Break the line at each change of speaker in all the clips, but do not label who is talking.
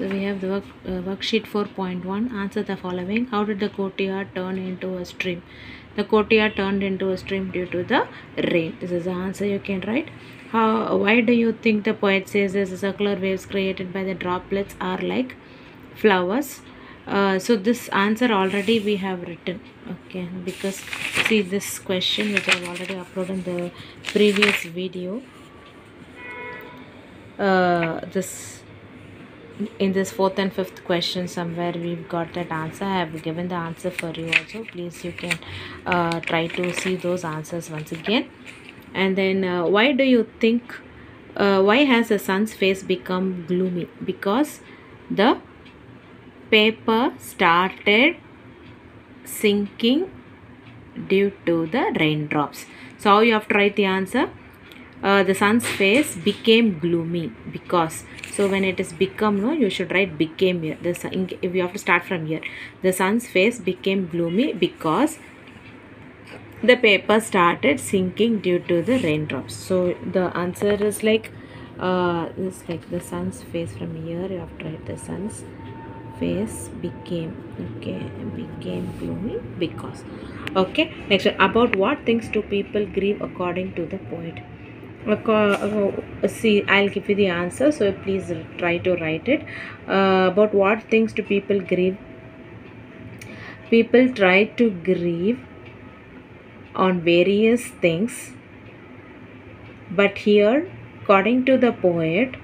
So we have the work, uh, worksheet 4.1. Answer the following. How did the courtyard turn into a stream? The courtyard turned into a stream due to the rain. This is the answer you can write. How? Why do you think the poet says the circular waves created by the droplets are like flowers? Uh, so this answer already we have written. Okay, because see this question which I have already uploaded in the previous video. Uh, this in this fourth and fifth question somewhere we've got that answer. I have given the answer for you also. Please you can uh, try to see those answers once again. And then uh, why do you think uh, why has the sun's face become gloomy? Because the paper started sinking due to the raindrops. So you have to write the answer uh, the sun's face became gloomy because so when it is become no you should write became here. The sun, if you have to start from here the sun's face became gloomy because the paper started sinking due to the raindrops. So the answer is like uh it's like the sun's face from here. You have to write the sun's face became okay became gloomy because okay. Next about what things do people grieve according to the poet see i'll give you the answer so please try to write it. Uh, about what things do people grieve? People try to grieve on various things but here according to the poet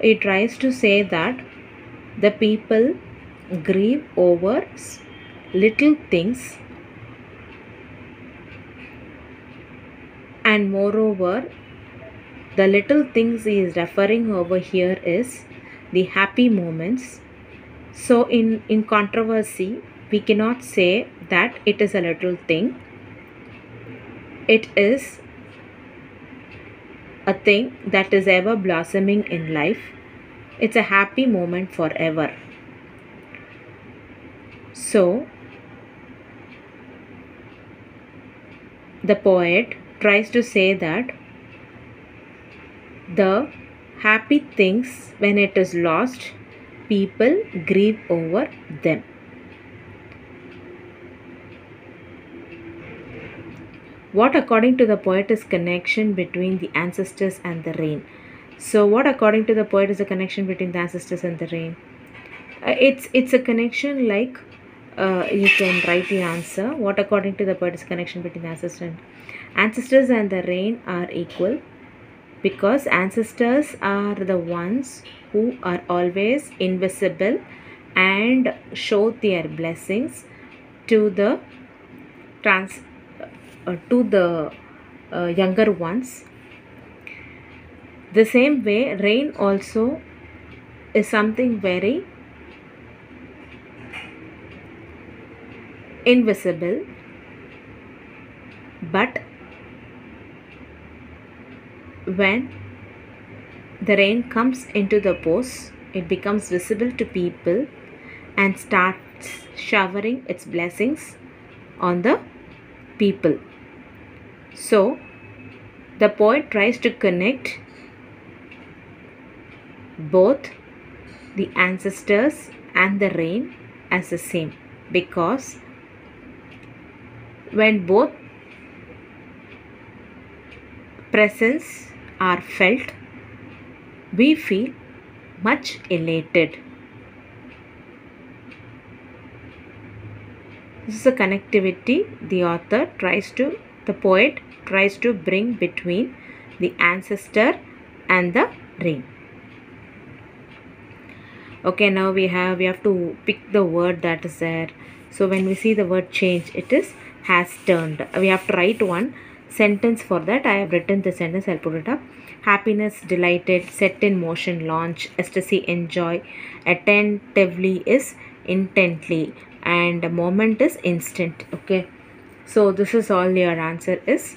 he tries to say that the people grieve over little things and moreover the little things he is referring over here is the happy moments. So in in controversy we cannot say that it is a little thing. It is a thing that is ever blossoming in life. It's a happy moment forever. So the poet tries to say that the happy things when it is lost people grieve over them. What according to the poet is connection between the ancestors and the rain? So what according to the poet is the connection between the ancestors and the rain? Uh, it's it's a connection like uh, you can write the answer. What according to the poet is connection between the and ancestors and the rain are equal because ancestors are the ones who are always invisible and show their blessings to the trans uh, to the uh, younger ones. The same way rain also is something very invisible but when the rain comes into the pores it becomes visible to people and starts showering its blessings on the people. So the poet tries to connect both the ancestors and the rain as the same because when both presence are felt we feel much elated. This is a connectivity the author tries to the poet tries to bring between the ancestor and the rain okay now we have we have to pick the word that is there. So when we see the word change it is has turned. We have to write one sentence for that. I have written the sentence. I'll put it up. Happiness delighted set in motion launch ecstasy enjoy attentively is intently and moment is instant okay? So this is all your answer is.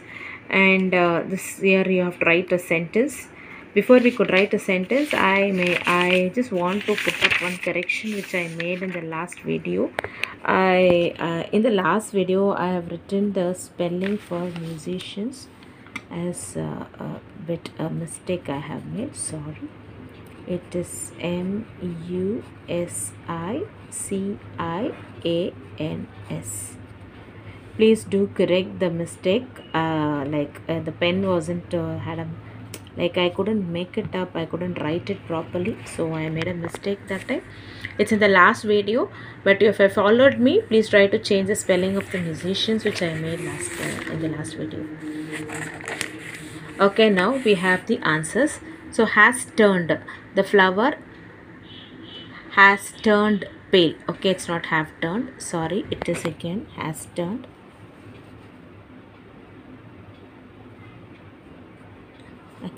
And uh, this here you have to write a sentence. Before we could write a sentence i may i just want to put up one correction which i made in the last video i uh, in the last video i have written the spelling for musicians as uh, a bit a mistake i have made. Sorry. It is M U S I C I A N S. Please do correct the mistake. Uh, like uh, the pen wasn't uh, had a like I couldn't make it up. I couldn't write it properly. So I made a mistake that time. It's in the last video. But if you followed me please try to change the spelling of the musicians which I made last uh, in the last video. Okay now we have the answers. So has turned. The flower has turned pale. Okay it's not have turned. Sorry it is again. Has turned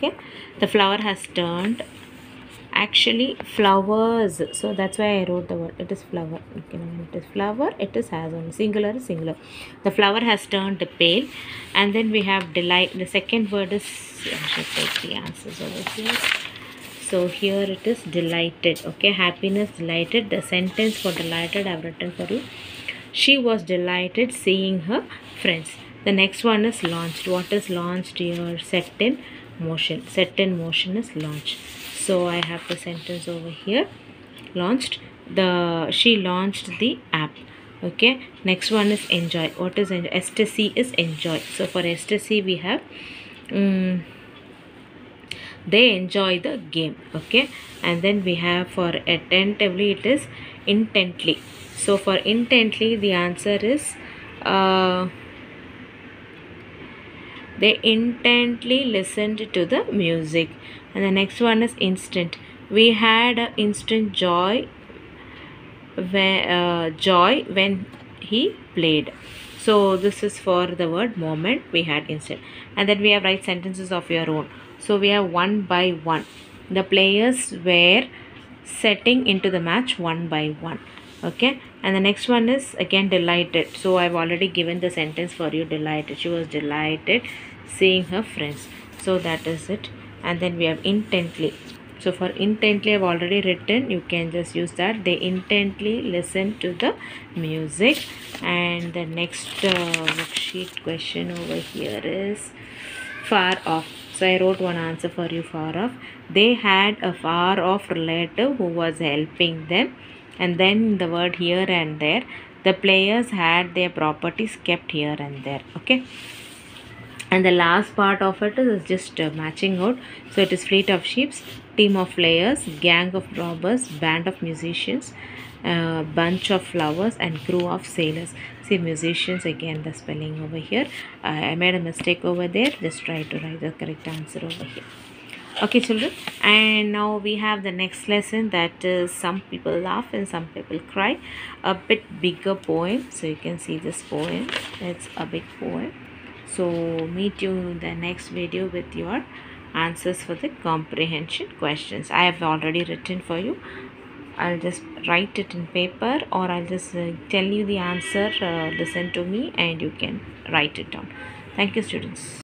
okay? The flower has turned. Actually flowers. So that's why i wrote the word. It is flower. Okay it is flower. It is has on singular singular. The flower has turned pale. And then we have delight. The second word is i should take the answers over here. So here it is delighted. Okay happiness delighted. The sentence for delighted i've written for you. She was delighted seeing her friends. The next one is launched. What is launched? Here set in motion set in motion is launched. So i have the sentence over here. Launched. The she launched the app. Okay. Next one is enjoy. What is enjoy? Ecstasy is enjoy. So for ecstasy we have um, they enjoy the game. Okay. And then we have for attentively it is intently. So for intently the answer is uh, they intently listened to the music. And the next one is instant. We had a instant joy when, uh, joy when he played. So this is for the word moment. We had instant. And then we have write sentences of your own. So we have one by one. The players were setting into the match one by one. Okay and the next one is again delighted. So i've already given the sentence for you delighted. She was delighted seeing her friends. So that is it. And then we have intently. So for intently i've already written. You can just use that. They intently listen to the music. And the next uh, worksheet question over here is far off. So i wrote one answer for you far off. They had a far off relative who was helping them and then the word here and there the players had their properties kept here and there okay? And the last part of it is just uh, matching out. So it is fleet of ships team of players gang of robbers band of musicians uh, bunch of flowers and crew of sailors. See musicians again the spelling over here. I made a mistake over there. Just try to write the correct answer over here okay children. And now we have the next lesson that is some people laugh and some people cry. A bit bigger poem. So you can see this poem. It's a big poem. So meet you in the next video with your answers for the comprehension questions. I have already written for you. I'll just write it in paper or i'll just uh, tell you the answer uh, listen to me and you can write it down. Thank you students